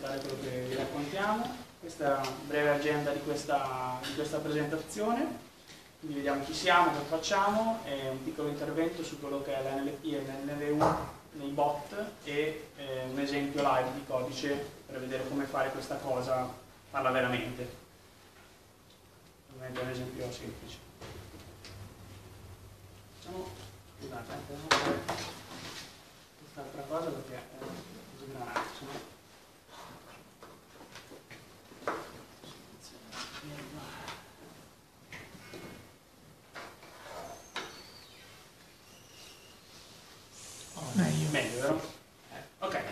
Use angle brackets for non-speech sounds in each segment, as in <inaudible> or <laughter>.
ascoltare quello che vi raccontiamo. Questa è la breve agenda di questa, di questa presentazione. Quindi vediamo chi siamo, cosa facciamo, e un piccolo intervento su quello che è l'NLP e l'NLU nei bot e eh, un esempio live di codice per vedere come fare questa cosa, farla veramente. Ovviamente è un esempio semplice. Facciamo, scusate, quest'altra cosa perché è così granaccio. No? Meglio. Meglio, vero? Eh, ok.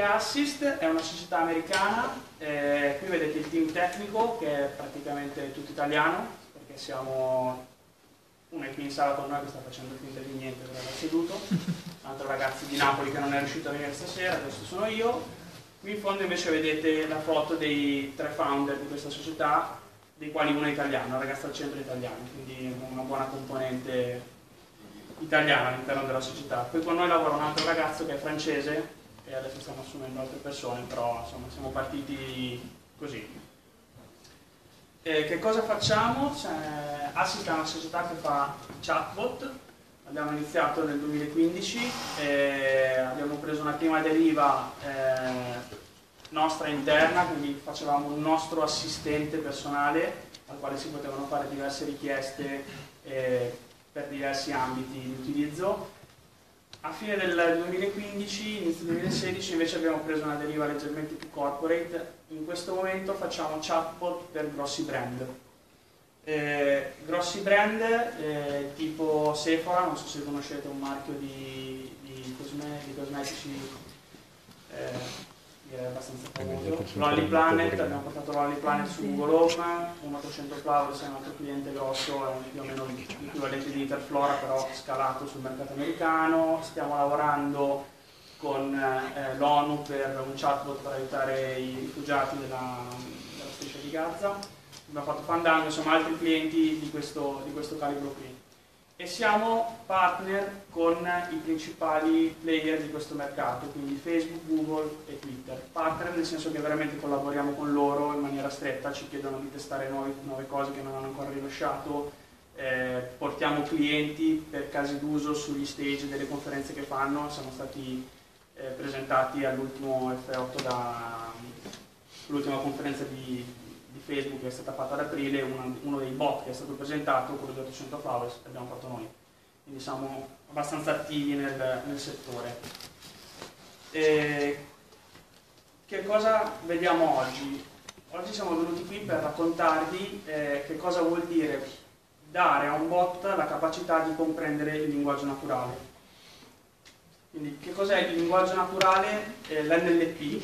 Assist è una società americana, eh, qui vedete il team tecnico che è praticamente tutto italiano, perché siamo uno è qui in sala con noi che sta facendo finta di niente però era seduto, un altro ragazzo di Napoli che non è riuscito a venire stasera, questo sono io. Qui in fondo invece vedete la foto dei tre founder di questa società, dei quali uno è italiano, un ragazzo al centro italiano, quindi una buona componente italiana all'interno della società. Poi con noi lavora un altro ragazzo che è francese e adesso stiamo assumendo altre persone, però insomma siamo partiti così. Eh, che cosa facciamo? Cioè, Assist è una società che fa chatbot, abbiamo iniziato nel 2015, eh, abbiamo preso una prima deriva eh, nostra interna, quindi facevamo un nostro assistente personale al quale si potevano fare diverse richieste eh, per diversi ambiti di utilizzo. A fine del 2015, inizio 2016 invece abbiamo preso una deriva leggermente più corporate, in questo momento facciamo chatbot per grossi brand. Eh, grossi brand eh, tipo Sephora, non so se conoscete un marchio di, di, cosme, di cosmetici eh, direi abbastanza famoso. Lonely Planet, abbiamo portato Lonely Planet su Google Home, un 800 Flowers è un altro cliente grosso, è più o meno l'equivalente di Interflora però scalato sul mercato americano, stiamo lavorando con eh, l'ONU per un chatbot per aiutare i rifugiati della, della striscia di Gaza, abbiamo fatto Fandango, insomma altri clienti di questo, di questo calibro qui e siamo partner con i principali player di questo mercato, quindi Facebook, Google e Twitter. Partner nel senso che veramente collaboriamo con loro in maniera stretta, ci chiedono di testare nuove, nuove cose che non hanno ancora rilasciato, eh, portiamo clienti per casi d'uso sugli stage delle conferenze che fanno, siamo stati eh, presentati all'ultimo F8 da l'ultima conferenza di Facebook che è stata fatta ad aprile, uno, uno dei bot che è stato presentato, quello di 800 Flowers, l'abbiamo fatto noi. Quindi siamo abbastanza attivi nel, nel settore. E che cosa vediamo oggi? Oggi siamo venuti qui per raccontarvi eh, che cosa vuol dire dare a un bot la capacità di comprendere il linguaggio naturale. Quindi che cos'è il linguaggio naturale? Eh, L'NLP,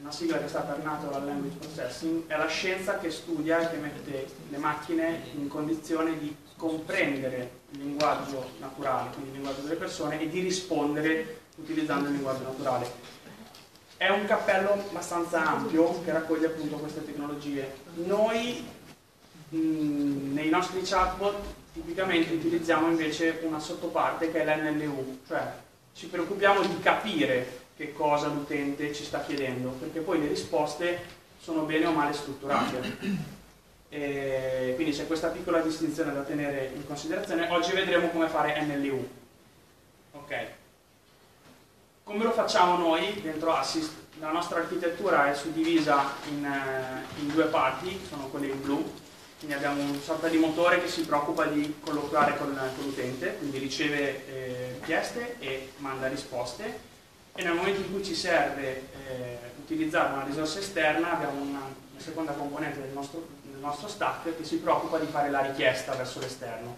una sigla che sta per Natural Language Processing, è la scienza che studia e che mette le macchine in condizione di comprendere il linguaggio naturale, quindi il linguaggio delle persone, e di rispondere utilizzando il linguaggio naturale. È un cappello abbastanza ampio che raccoglie appunto queste tecnologie. Noi nei nostri chatbot tipicamente utilizziamo invece una sottoparte che è l'NLU, cioè ci preoccupiamo di capire che cosa l'utente ci sta chiedendo, perché poi le risposte sono bene o male strutturate. <coughs> E quindi c'è questa piccola distinzione da tenere in considerazione. Oggi vedremo come fare NLU. Ok. Come lo facciamo noi dentro Assist? La nostra architettura è suddivisa in, eh, in due parti, sono quelle in blu, quindi abbiamo una sorta di motore che si preoccupa di colloquiare con, con l'utente, quindi riceve eh, richieste e manda risposte e nel momento in cui ci serve eh, utilizzare una risorsa esterna abbiamo una, una seconda componente del nostro, del nostro, stack che si preoccupa di fare la richiesta verso l'esterno.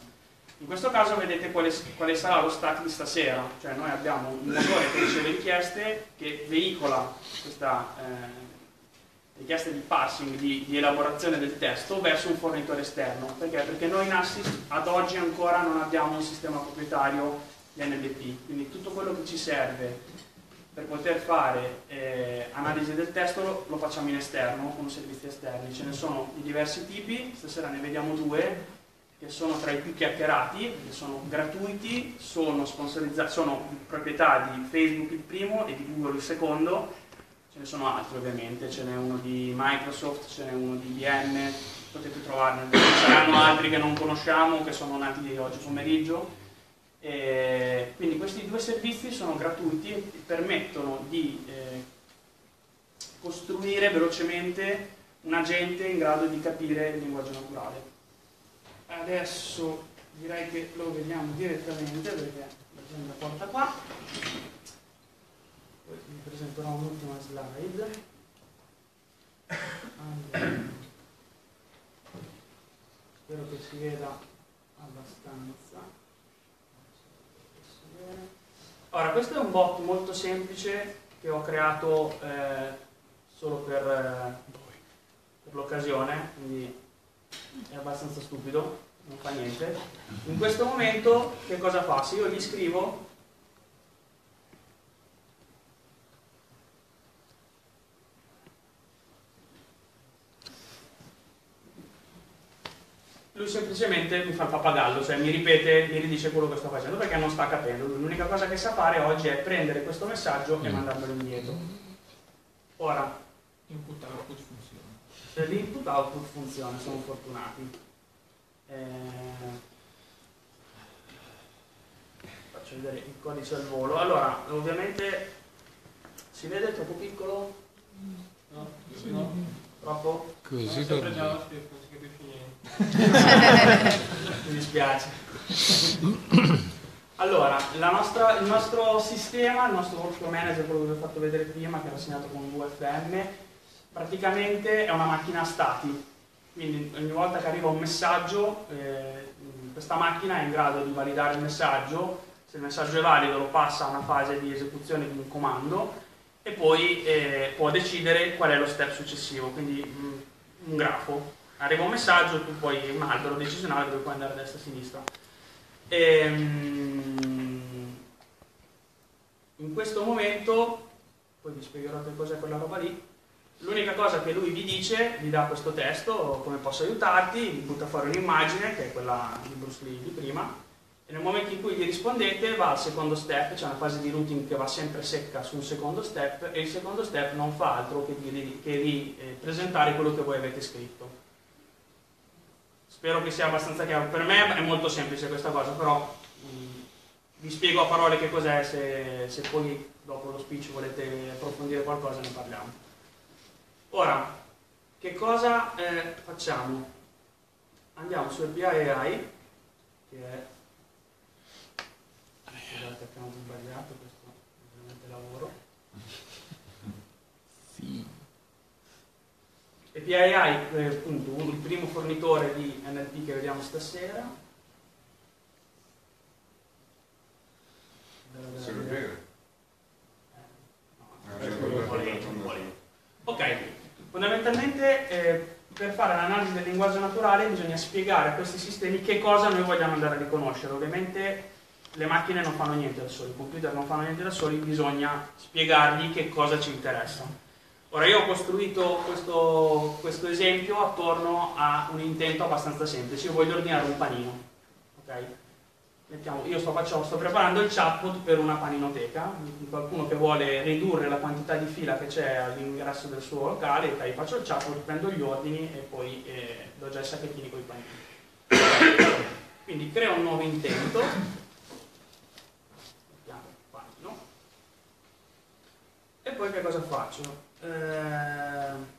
In questo caso vedete quale, quale, sarà lo stack di stasera, cioè noi abbiamo un motore che riceve richieste, che veicola questa eh, richiesta di parsing, di, di, elaborazione del testo verso un fornitore esterno. Perché? Perché noi in Assist ad oggi ancora non abbiamo un sistema proprietario di NLP, quindi tutto quello che ci serve per poter fare eh, analisi del testo lo, lo, facciamo in esterno, con servizi esterni. Ce ne sono di diversi tipi, stasera ne vediamo due che sono tra i più chiacchierati, che sono gratuiti, sono, sono proprietà di Facebook il primo e di Google il secondo, ce ne sono altri ovviamente, ce n'è uno di Microsoft, ce n'è uno di IBM, potete trovarne, ci saranno altri che non conosciamo, che sono nati oggi pomeriggio. E quindi questi due servizi sono gratuiti e permettono di eh, costruire velocemente un agente in grado di capire il linguaggio naturale. Adesso direi che lo vediamo direttamente perché l'agenda porta qua. Poi vi presenterò un'ultima slide. Allora, spero che si veda abbastanza. Ora, questo è un bot molto semplice che ho creato eh, solo per, eh, per l'occasione, quindi è abbastanza stupido, non fa niente. In questo momento che cosa fa? Se io gli scrivo lui semplicemente mi fa il pappagallo, cioè mi ripete, mi ridice quello che sto facendo perché non sta capendo. L'unica cosa che sa fare oggi è prendere questo messaggio e mm. mandarmelo indietro. Ora, input output funziona. Se l'input output funziona, siamo fortunati. Eh, faccio vedere il codice al volo. Allora, ovviamente si vede troppo piccolo? No? no? Troppo? Così no, no, <laughs> Mi dispiace. Allora, nostra, il nostro sistema, il nostro workflow manager, quello che vi ho fatto vedere prima, che era segnato con VFM, praticamente è una macchina stati. Quindi ogni volta che arriva un messaggio, eh, questa macchina è in grado di validare il messaggio, se il messaggio è valido lo passa a una fase di esecuzione di un comando e poi eh, può decidere qual è lo step successivo, quindi mh, mm, un grafo arriva un messaggio, tu puoi un albero decisionale dove puoi andare a destra e a sinistra. Ehm, in questo momento, poi vi spiegherò che cos'è quella roba lì, l'unica cosa che lui vi dice, vi dà questo testo, come posso aiutarti, vi butta fuori un'immagine, che è quella di Bruce Lee di prima, e nel momento in cui gli rispondete va al secondo step, c'è una fase di routing che va sempre secca su un secondo step e il secondo step non fa altro che di, che di eh, quello che voi avete scritto. Spero che sia abbastanza chiaro. Per me è molto semplice questa cosa, però mm, vi spiego a parole che cos'è, se, se poi dopo lo speech volete approfondire qualcosa ne parliamo. Ora, che cosa eh, facciamo? Andiamo su API AI, che è... Scusate, account sbagliato, questo lavoro. API è appunto il primo fornitore di NLP che vediamo stasera. Se lo vede. Ok, fondamentalmente eh, per fare l'analisi del linguaggio naturale bisogna spiegare a questi sistemi che cosa noi vogliamo andare a riconoscere. Ovviamente le macchine non fanno niente da soli, i computer non fanno niente da soli, bisogna spiegargli che cosa ci interessa. Ora io ho costruito questo, questo, esempio attorno a un intento abbastanza semplice, io voglio ordinare un panino. Okay? Mettiamo, io sto, faccio, sto, preparando il chatbot per una paninoteca, qualcuno che vuole ridurre la quantità di fila che c'è all'ingresso del suo locale, okay, faccio il chatbot, prendo gli ordini e poi eh, do già i sacchettini con i panini. Quindi creo un nuovo intento, e poi che cosa faccio? Eh,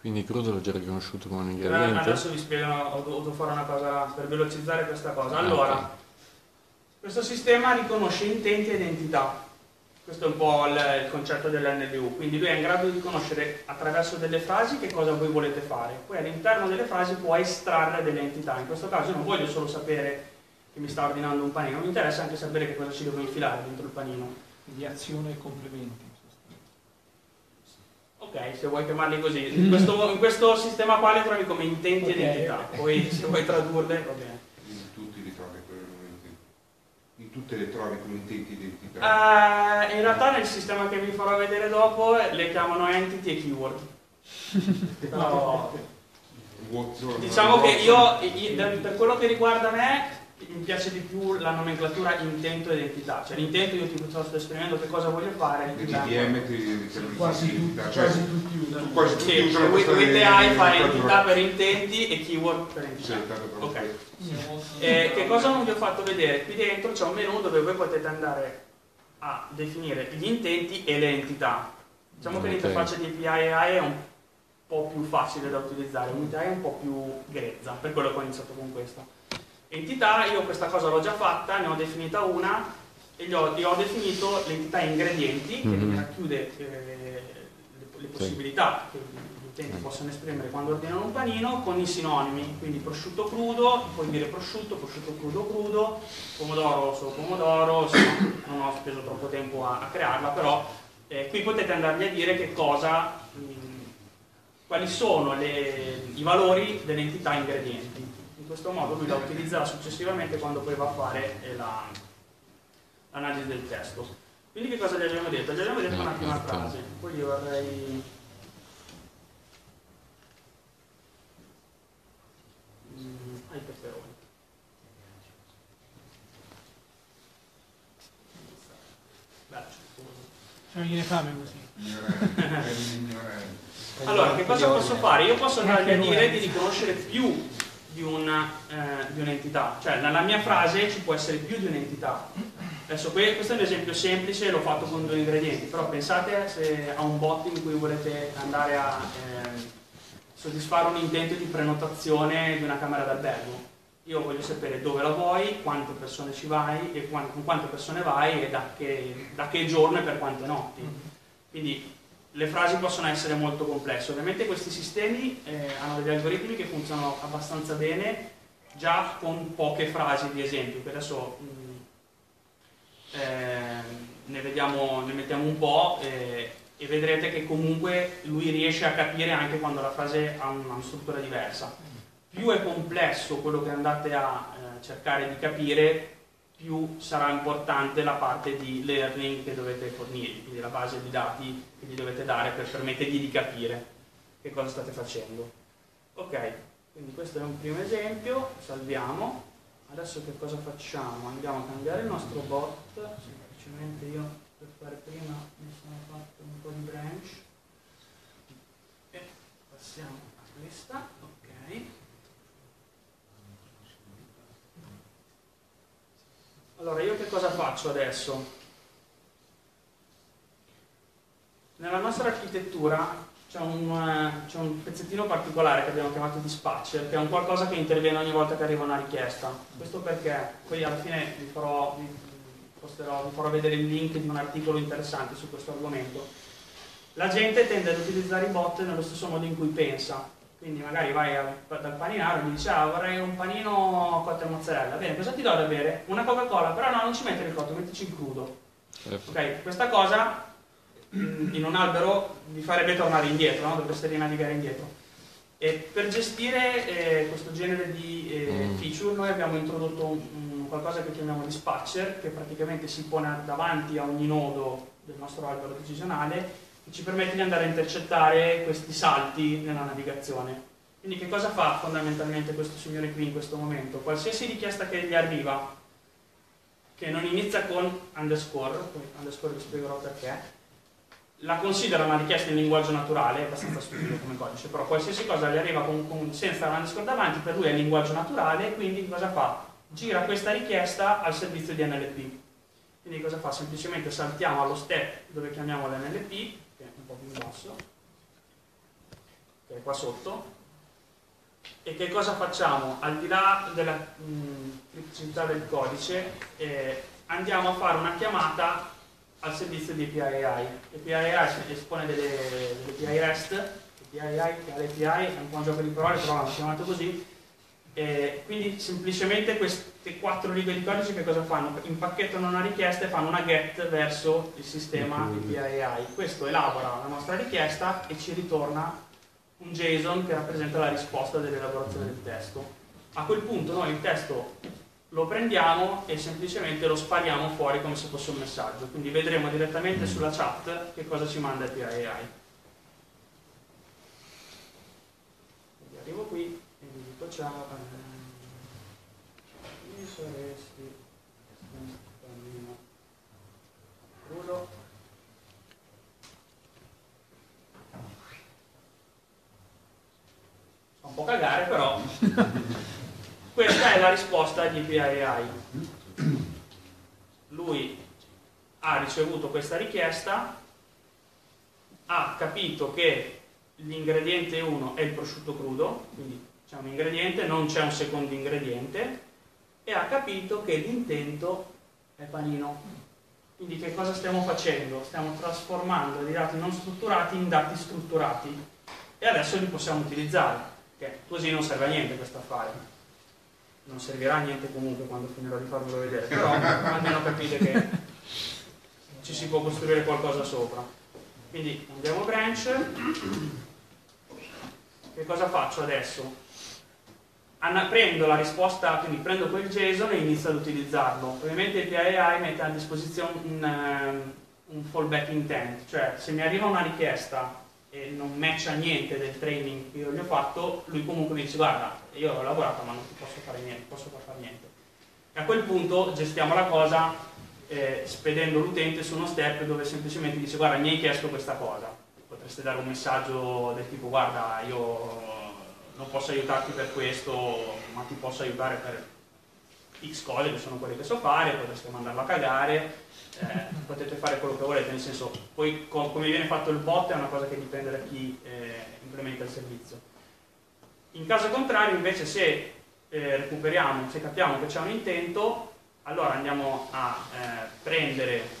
Quindi crudo l'ho già riconosciuto come un ingrediente? adesso vi spiego, ho dovuto fare una cosa per velocizzare questa cosa. Allora, okay. questo sistema riconosce intenti e identità. Questo è un po' il, il concetto dell'NLU, quindi lui è in grado di conoscere attraverso delle frasi che cosa voi volete fare, poi all'interno delle frasi può estrarre delle entità, in questo caso io non voglio solo sapere che mi sta ordinando un panino, mi interessa anche sapere che cosa ci devo infilare dentro il panino. Di azione e complementi. Ok, se vuoi chiamarli così. In questo, in questo sistema qua le trovi come intenti okay. e identità, poi se vuoi tradurle va bene. In tutti li trovi quelli in tutte le trovi come intenti identità? Uh, in realtà nel sistema che vi farò vedere dopo le chiamano entity e keyword. <laughs> Però, diciamo che io, io, per quello che riguarda me, mi piace di più la nomenclatura intento e identità. Cioè l'intento io ti sto esprimendo che cosa voglio fare. Il GTM ti quasi, tu, cioè, quasi tutti usano. Quasi tutti sì, usano with, with AI fa entità per intenti e keyword per entità. Sì, ok. Eh, che cosa non vi ho fatto vedere? Qui dentro c'è un menu dove voi potete andare a definire gli intenti e le entità. Diciamo okay. che l'interfaccia di API AI è un po' più facile da utilizzare, l'unità è un po' più grezza, per quello che ho iniziato con questo entità, io questa cosa l'ho già fatta, ne ho definita una e gli ho, gli ho definito l'entità ingredienti che mm-hmm. racchiude eh, le, le, possibilità che gli utenti mm. possono esprimere quando ordinano un panino con i sinonimi, quindi prosciutto crudo, puoi dire prosciutto, prosciutto crudo crudo, pomodoro solo pomodoro, insomma, non ho speso troppo tempo a, a crearla, però eh, qui potete andargli a dire che cosa, mh, mm, quali sono le, i valori dell'entità ingredienti questo modo lui la utilizzerà successivamente quando poi va a fare eh, l'analisi la, del testo. Quindi che cosa gli abbiamo detto? Gli abbiamo detto una prima frase, poi io vorrei... Mm, ai peperoni. Non gliene fame così. allora, che cosa posso fare? Io posso andare a dire di riconoscere più eh, di un'entità, cioè nella mia frase ci può essere più di un'entità. Adesso questo è un esempio semplice, l'ho fatto con due ingredienti, però pensate se a un bot in cui volete andare a eh, soddisfare un intento di prenotazione di una camera d'albergo. Io voglio sapere dove la vuoi, quante persone ci vai, e con quante persone vai e da che, da che giorno e per quante notti. Quindi le frasi possono essere molto complesse. Ovviamente questi sistemi eh, hanno degli algoritmi che funzionano abbastanza bene già con poche frasi di esempio, che adesso mh, mm, eh, ne, vediamo, ne mettiamo un po' eh, e vedrete che comunque lui riesce a capire anche quando la frase ha una struttura diversa. Più è complesso quello che andate a eh, cercare di capire, più sarà importante la parte di learning che dovete fornire, quindi la base di dati che gli dovete dare per permettergli di capire che cosa state facendo. Ok, quindi questo è un primo esempio, salviamo. Adesso che cosa facciamo? Andiamo a cambiare il nostro bot, semplicemente io per fare prima mi sono fatto un po' di branch e passiamo a questa, ok. Allora, io che cosa faccio adesso? Nella nostra architettura c'è un, uh, un, pezzettino particolare che abbiamo chiamato dispatcher, che è un qualcosa che interviene ogni volta che arriva una richiesta. Questo perché poi alla fine vi farò, vi, posterò, vi farò vedere il link di un articolo interessante su questo argomento. La gente tende ad utilizzare i bot nello stesso modo in cui pensa, quindi magari vai al, dal paninaio e gli dici, ah vorrei un panino cotto e mozzarella. Bene, cosa ti do da bere? Una Coca-Cola, però no, non ci metti il cotto, mettici il crudo. Certo. Ok, questa cosa mm, in un albero vi farebbe tornare indietro, no? dovreste rinavigare indietro. E per gestire eh, questo genere di eh, mm. feature noi abbiamo introdotto un, un, qualcosa che chiamiamo dispatcher, che praticamente si pone davanti a ogni nodo del nostro albero decisionale ci permette di andare a intercettare questi salti nella navigazione. Quindi che cosa fa fondamentalmente questo signore qui in questo momento? Qualsiasi richiesta che gli arriva, che non inizia con underscore, underscore vi spiegherò perché, la considera una richiesta in linguaggio naturale, è abbastanza stupido come codice, però qualsiasi cosa gli arriva con, con, senza l'underscore davanti, per lui è linguaggio naturale, quindi cosa fa? Gira questa richiesta al servizio di NLP. Quindi cosa fa? Semplicemente saltiamo allo step dove chiamiamo l'NLP, po' più in basso, che è qua sotto, e che cosa facciamo? Al di là della criticità del codice, eh, andiamo a fare una chiamata al servizio di API AI. API AI si espone delle, delle API REST, API AI, che ha l'API, è un po' un gioco di parole, però l'hanno chiamato così, eh, quindi semplicemente queste quattro righe di codice che cosa fanno? Impacchettano una richiesta e fanno una get verso il sistema API AI. Questo elabora la nostra richiesta e ci ritorna un JSON che rappresenta la risposta dell'elaborazione del testo. A quel punto noi il testo lo prendiamo e semplicemente lo spariamo fuori come se fosse un messaggio. Quindi vedremo direttamente sulla chat che cosa ci manda API AI. Quindi arrivo qui e vi dico ciao. Chi saresti un panino crudo? Fa un po' cagare però <laughs> questa è la risposta di PII. Lui ha ricevuto questa richiesta, ha capito che l'ingrediente 1 è il prosciutto crudo, quindi c'è un ingrediente, non c'è un secondo ingrediente, e ha capito che l'intento è panino. Quindi che cosa stiamo facendo? Stiamo trasformando dei dati non strutturati in dati strutturati e adesso li possiamo utilizzare, che così non serve a niente questo affare non servirà a niente comunque quando finirò di farvelo vedere, però almeno capite che ci si può costruire qualcosa sopra. Quindi andiamo branch, che cosa faccio adesso? Prendo la risposta, quindi prendo quel JSON e inizio ad utilizzarlo. Ovviamente il PII mette a disposizione un, um, un fallback intent, cioè se mi arriva una richiesta e non matcha niente del training che io gli ho fatto, lui comunque mi dice guarda, io ho lavorato ma non ti posso fare niente, posso fare niente. E a quel punto gestiamo la cosa eh, spedendo l'utente su uno step dove semplicemente dice guarda mi hai chiesto questa cosa, potreste dare un messaggio del tipo guarda io non posso aiutarti per questo ma ti posso aiutare per x cose che sono quelle che so fare, potreste mandarlo a cagare eh, potete fare quello che volete, nel senso, poi co come viene fatto il bot è una cosa che dipende da chi eh, implementa il servizio. In caso contrario, invece, se eh, recuperiamo, se capiamo che c'è un intento, allora andiamo a eh, prendere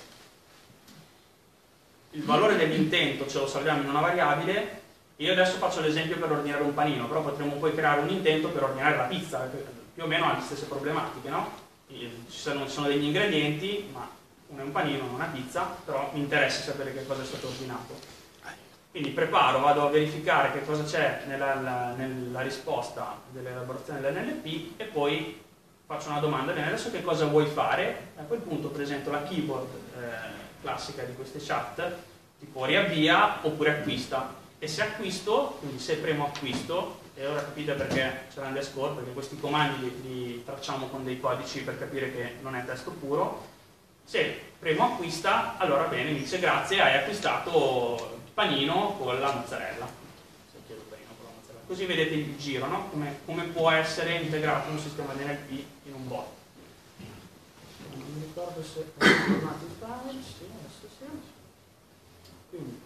il valore dell'intento, ce lo salviamo in una variabile, io adesso faccio l'esempio per ordinare un panino, però potremmo poi creare un intento per ordinare la pizza, più o meno ha le stesse problematiche, no? Ci sono, ci sono degli ingredienti, ma uno è un panino, non una pizza, però mi interessa sapere che cosa è stato ordinato. Quindi preparo, vado a verificare che cosa c'è nella, nella, risposta dell'elaborazione dell'NLP e poi faccio una domanda, bene, adesso che cosa vuoi fare? A quel punto presento la keyword eh, classica di queste chat, tipo riavvia oppure acquista. E se acquisto, quindi se premo acquisto, e ora capite perché c'è l'underscore, perché questi comandi li, li tracciamo con dei codici per capire che non è testo puro, se premo acquista, allora bene, mi dice grazie, hai acquistato il panino con la mozzarella. Così vedete il giro, no? come, come, può essere integrato un sistema di NLP in un bot. Non mi ricordo se ho tornato i file, sì, adesso sì. Quindi,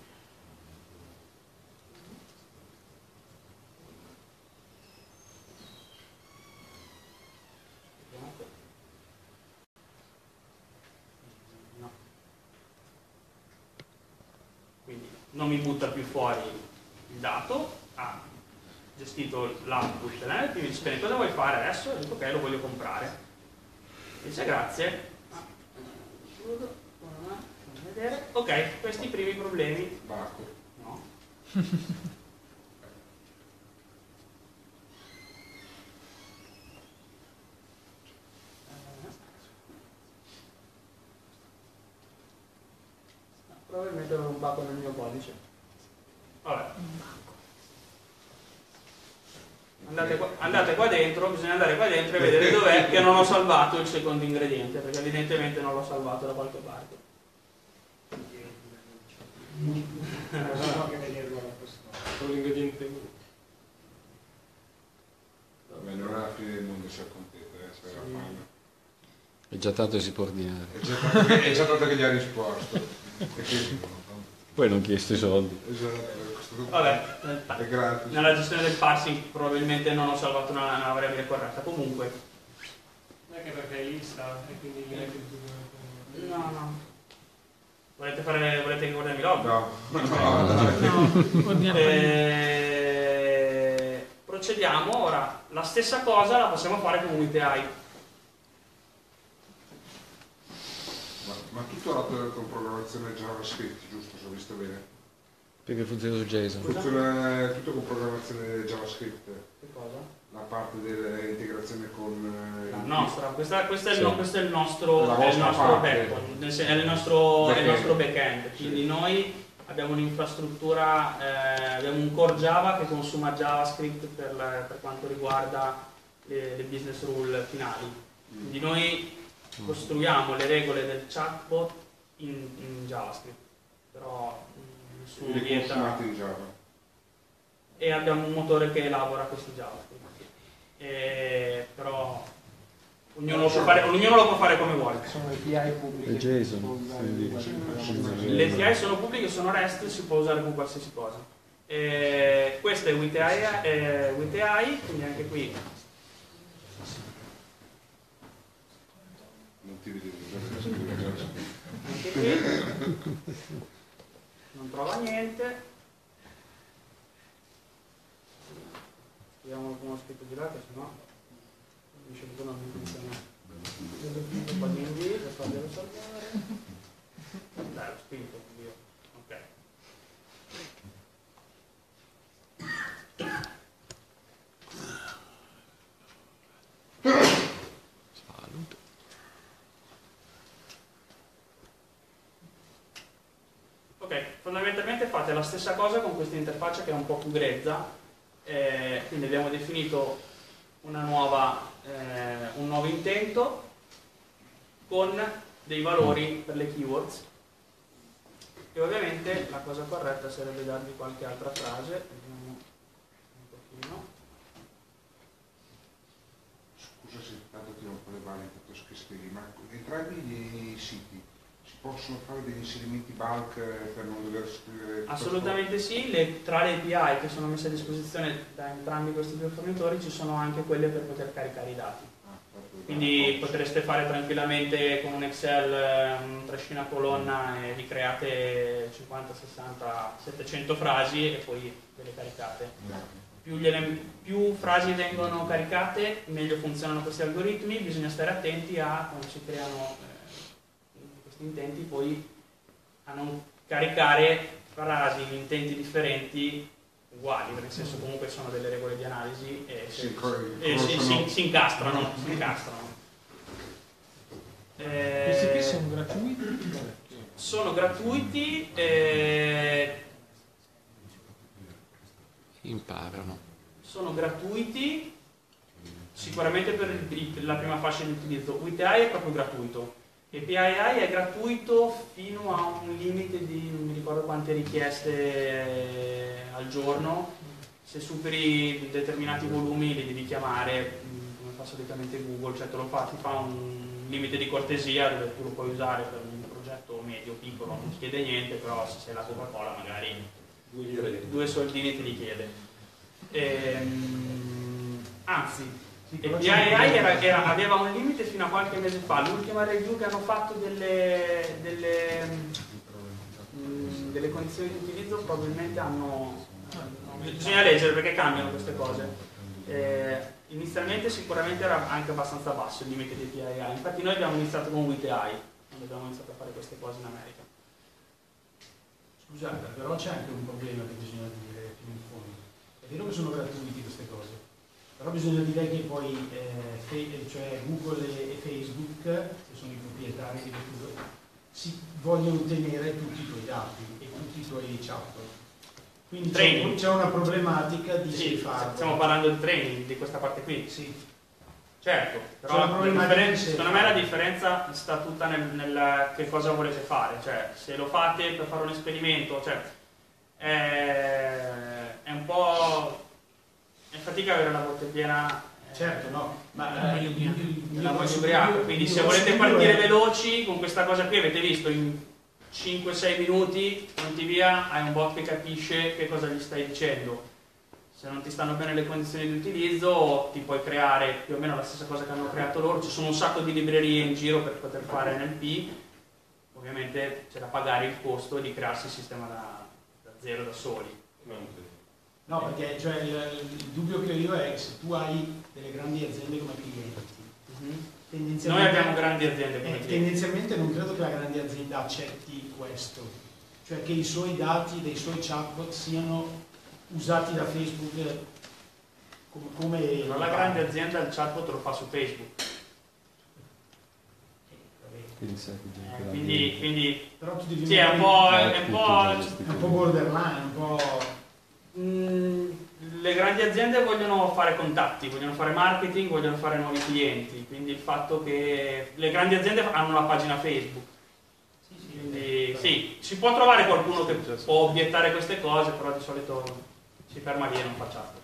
non mi butta più fuori il dato, ha gestito l'output dell'NLP, mi dice cosa vuoi fare adesso? E dico ok lo voglio comprare. Dice grazie. Ok, questi primi problemi. No. <laughs> probabilmente avevo un bug nel mio codice. Vabbè. Andate qua, andate qua, dentro, bisogna andare qua dentro e vedere dov'è che non ho salvato il secondo ingrediente, perché evidentemente non l'ho salvato da qualche parte. Solo l'ingrediente 1. Vabbè, non è la fine del mondo se accontenta, eh, se la fame. È già tanto che si può ordinare. È già tanto che gli ha risposto. <laughs> Poi non chiesto i soldi. Esatto, Vabbè, nella gestione del parsing probabilmente non ho salvato una, una variabile corretta. Comunque. Non è che perché è lista e quindi No, no. Volete fare. volete che guardiamo i log? No, no, no. eh, procediamo ora. La stessa cosa la possiamo fare con un Ma, ma tutto era con programmazione JavaScript, giusto, se ho visto bene? Perché funziona su JSON. Funziona tutto con programmazione JavaScript. Che cosa? La parte dell'integrazione con... eh, La nostra, questa, questo, è il, Sì. no- questo è il nostro, è il nostro sen- è il nostro, è il Backend. nostro backend. Quindi noi abbiamo un'infrastruttura, eh, abbiamo un core Java che consuma JavaScript per, per quanto riguarda le, le business rule finali. Quindi noi costruiamo le regole del chatbot in, in JavaScript, però mm, nessuno le vieta in Java. e abbiamo un motore che elabora questi JavaScript. E, però ognuno lo, può fare, ognuno lo può fare come vuole. Sono API pubbliche. JSON, Le API sono pubbliche, sono REST, si può usare con qualsiasi cosa. E questo è with AI, eh, with AI, quindi anche qui Non ti vedi bisogna scrivere non trova niente. Vediamo come ho scritto di là che sennò mi dice che non funziona. Poi mi invito per farglielo salvare. Dai l'ho spinto quindi io ok Salute. Fondamentalmente fate la stessa cosa con questa interfaccia che è un po' più grezza, eh, quindi abbiamo definito nuova, eh, un nuovo intento con dei valori per le keywords e ovviamente la cosa corretta sarebbe dargli qualche altra frase, vediamo un pochino. Scusa se tanto ti rompo le balle tanto che scrivi, ma entrambi i siti si possono fare degli inserimenti bulk eh, per non dover scrivere Assolutamente sì, le- tra le API che sono messe a disposizione da entrambi questi due fornitori ci sono anche quelle per poter caricare i dati. Ah. Quindi potreste fare tranquillamente con un Excel eh, un trascina colonna e vi create 50, 60, 700 frasi e poi ve le caricate. Più, gliele- più frasi vengono caricate, meglio funzionano questi algoritmi, bisogna stare attenti a quando si creano intenti poi a non caricare frasi in intenti differenti uguali, nel senso comunque sono delle regole di analisi e, co- e si, conoscono- si- si incastrano. Si incastrano. Eh, Questi qui sono gratuiti? sono gratuiti, eh, Imparano. sono gratuiti sicuramente per il- la prima fascia di utilizzo. WITI è proprio gratuito. E PII è gratuito fino a un limite di non mi ricordo quante richieste eh, al giorno. Se superi determinati volumi li devi chiamare, mh, come fa solitamente Google, cioè te lo fa, ti fa un limite di cortesia dove tu lo puoi usare per un progetto medio, piccolo, non ti chiede niente, però se sei la Coca-Cola magari due soldini te li chiede. Ehm, anzi, e PII era- era- aveva un limite fino a qualche mese fa. L'ultima review che hanno fatto delle, delle, mm, delle condizioni di utilizzo probabilmente hanno... Bisogna leggere perché cambiano queste cose. Eh, inizialmente sicuramente era anche abbastanza basso il limite di PII. Infatti noi abbiamo iniziato con WITI quando abbiamo iniziato a fare queste cose in America. Scusate, però c'è anche un problema che bisogna dire fino in fondo. È vero che sono gratuiti queste cose, però bisogna dire che poi eh, cioè Google e, Facebook, che sono i proprietari di questo, si vogliono tenere tutti i tuoi dati e tutti i tuoi chatbot. Quindi c'è, una problematica di Sì, harbor. stiamo parlando di training di questa parte qui. Sì, Certo, però la secondo me la differenza sta tutta nel, nel che cosa volete fare, cioè se lo fate per fare un esperimento, cioè è, è un po' è fatica avere la botte piena eh, certo, no. Ma eh, mio della voce dubbio- quindi se volete partire veloci con questa cosa qui avete visto in 5-6 minuti, pronti via, hai un bot che capisce che cosa gli stai dicendo. Se non ti stanno bene le condizioni di utilizzo, ti puoi creare più o meno la stessa cosa che hanno creato loro. Ci sono un sacco di librerie in giro per poter fare NLP. Ovviamente c'è da pagare il costo di crearsi il sistema da, da zero da soli. No, perché cioè, il, il dubbio che ho io è che se tu hai delle grandi aziende come clienti, Noi tendenzialmente, abbiamo grandi aziende come eh, clienti. tendenzialmente non credo che la grande azienda accetti questo. cioè che i suoi dati dei suoi chatbot siano usati da Facebook come... come La grande azienda il chatbot lo fa su Facebook, eh, quindi, quindi Però tu devi sì, è un po', è un po' è un po' borderline, un po'... Mm, le grandi aziende vogliono fare contatti, vogliono fare marketing, vogliono fare nuovi clienti, quindi il fatto che le grandi aziende hanno una pagina Facebook. Quindi sì, si può trovare qualcuno che può obiettare queste cose, però di solito si ferma lì e non fa chat.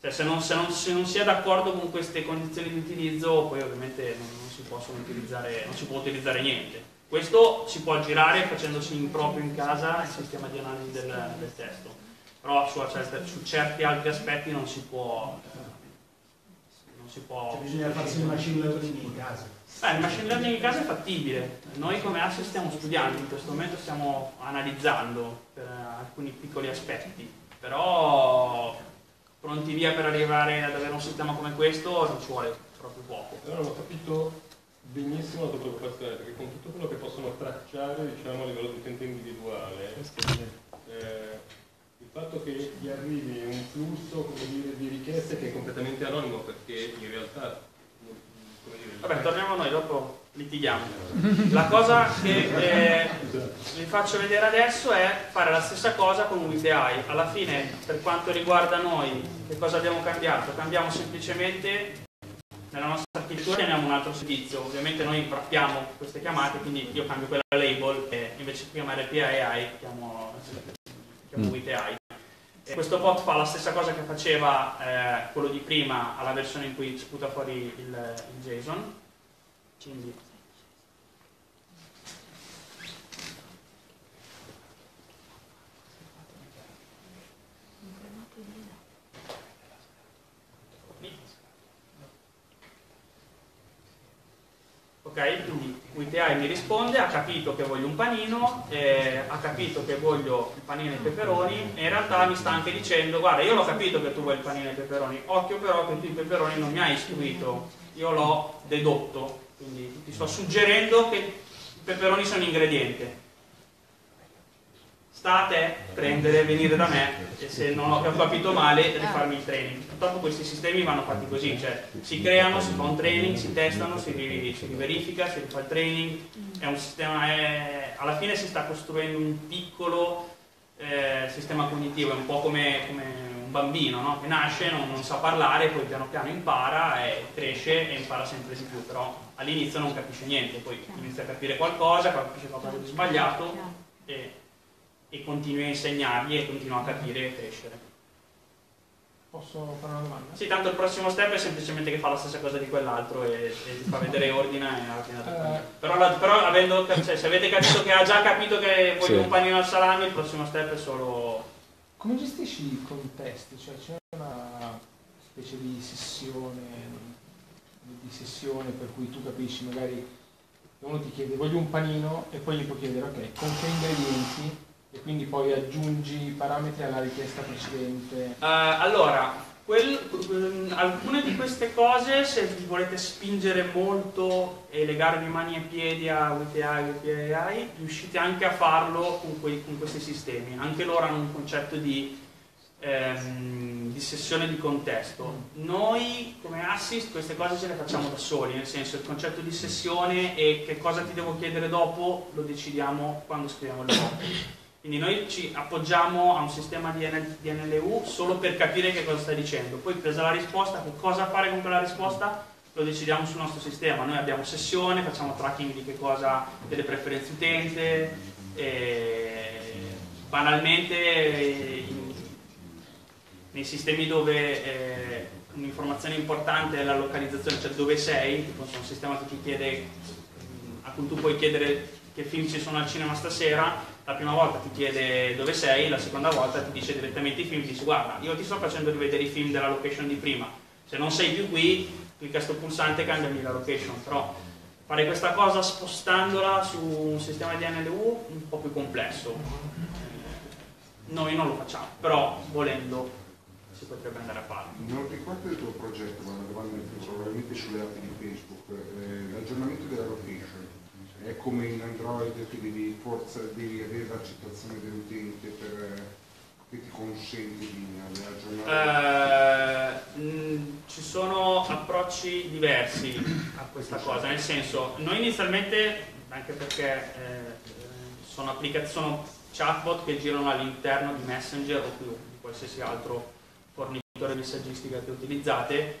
Cioè, se, non, se, non, se non si è d'accordo con queste condizioni di utilizzo, poi ovviamente non, non si possono utilizzare, non si può utilizzare niente. Questo si può girare facendosi in proprio in casa il sistema di analisi del, del testo però su, certe- su certi altri aspetti non si può non si può Cioè, bisogna farsi il machine learning in casa. Beh, il machine learning in casa è fattibile. Noi come ASSI stiamo studiando in questo momento stiamo analizzando per alcuni piccoli aspetti. Però pronti via per arrivare ad avere un sistema come questo non ci vuole proprio poco. Però non ho capito benissimo la tua preoccupazione, perché con tutto quello che possono tracciare diciamo, a livello di utente individuale, eh, il fatto che gli arrivi un flusso come dire, di richieste che è completamente anonimo, perché in realtà come dire, Vabbè, torniamo a noi, dopo litighiamo. <laughs> La cosa che eh, vi faccio vedere adesso è fare la stessa cosa con un. Alla fine, per quanto riguarda noi, che cosa abbiamo cambiato? Cambiamo semplicemente nella nostra architettura chiamiamo un altro servizio. Ovviamente noi wrappiamo queste chiamate, quindi io cambio quella label e invece di chiamare PAI chiamo, chiamo Mm. E questo bot fa la stessa cosa che faceva eh, quello di prima alla versione in cui sputa fuori il, il JSON. Quindi Ok, quindi WTI mi risponde, ha capito che voglio un panino, eh, ha capito che voglio il panino e i peperoni e in realtà mi sta anche dicendo guarda io l'ho capito che tu vuoi il panino e i peperoni, occhio però che tu i peperoni non mi hai istruito, io l'ho dedotto, quindi ti sto suggerendo che i peperoni sono ingrediente. Sta a te prendere, venire da me e se non ho capito male rifarmi il training. Purtroppo questi sistemi vanno fatti così, cioè si creano, si fa un training, si testano, si, ri- si riverifica, si rifà il training, è un sistema, è- alla fine si sta costruendo un piccolo eh, sistema cognitivo, è un po' come, come un bambino no? che nasce, non, non sa parlare, poi piano piano impara e cresce e impara sempre di più, però all'inizio non capisce niente, poi inizia a capire qualcosa, capisce qualcosa di sbagliato e, e continui a insegnargli e continua a capire e crescere. Posso fare una domanda? Sì, tanto il prossimo step è semplicemente che fa la stessa cosa di quell'altro e, e ti fa vedere ordina e ordina. Eh. Però, la- però avendo, cioè, se avete capito che ha già capito che voglio Sì. un panino al salame, il prossimo step è solo... Come gestisci i contesti? Cioè c'è una specie di sessione, di sessione per cui tu capisci magari uno ti chiede voglio un panino e poi gli puoi chiedere ok con che ingredienti e quindi poi aggiungi i parametri alla richiesta precedente. Eh, allora, quel- mm, alcune di queste cose, se vi volete spingere molto e legarvi mani e piedi a UTI, UPI, riuscite anche a farlo con, quei- con questi sistemi. Anche loro hanno un concetto di, ehm, di sessione di contesto. Noi come assist queste cose ce le facciamo da soli, nel senso il concetto di sessione e che cosa ti devo chiedere dopo lo decidiamo quando scriviamo il bot. Quindi noi ci appoggiamo a un sistema di, NL di NLU solo per capire che cosa stai dicendo. Poi presa la risposta, che cosa fare con quella risposta, lo decidiamo sul nostro sistema. Noi abbiamo sessione, facciamo tracking di che cosa, delle preferenze utente, banalmente in- nei sistemi dove eh, un'informazione importante è la localizzazione, cioè dove sei, tipo un sistema che ti chiede, a cui tu puoi chiedere che film ci sono al cinema stasera, la prima volta ti chiede dove sei, la seconda volta ti dice direttamente i film, ti dice guarda, io ti sto facendo rivedere i film della location di prima, se non sei più qui, clicca sto pulsante e cambiami la location, però fare questa cosa spostandola su un sistema di NLU è un po' più complesso. Noi non lo facciamo, però volendo si potrebbe andare a fare. Non riguarda il tuo progetto, ma una domanda probabilmente sulle app di Facebook, eh, l'aggiornamento della location. È come in Android che devi, forza, devi avere l'accettazione dell'utente per, eh, che ti consente di aggiornare. Mh, ci sono approcci diversi a questa cosa, nel senso, noi inizialmente, anche perché eh, sono, applica- sono chatbot che girano all'interno di Messenger o più, di qualsiasi altro fornitore di messaggistica che utilizzate,